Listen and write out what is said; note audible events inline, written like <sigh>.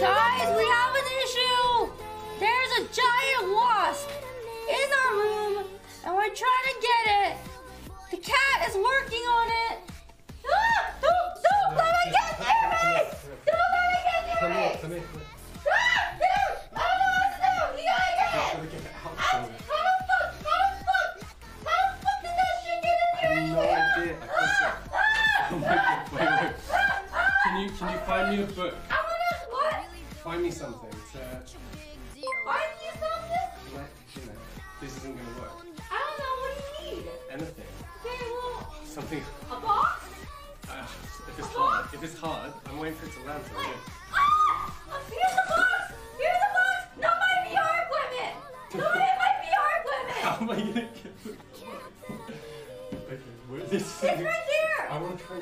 Guys, we have an issue. There's a giant wasp in our room, and we're trying to get it. The cat is working on it. Ah, don't, don't let it get near me! Don't let it get near me! come here. come here. Ah. Ah, <laughs> Oh ah, Can you, can you find me a book? I wanna what? Find me something to, Find you something? like, you know, this isn't gonna work. I don't know. What do you need? Anything. Okay, well, Something, a box? uh, if it's hard, if it's hard, I'm waiting for it to land Wait. Ah! Here's the box! Here's the box! Not my VR equipment! Not my VR equipment! <laughs> How am I gonna get it? <laughs> Okay, where is this? It's right here! I wanna try